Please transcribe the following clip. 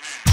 Jack.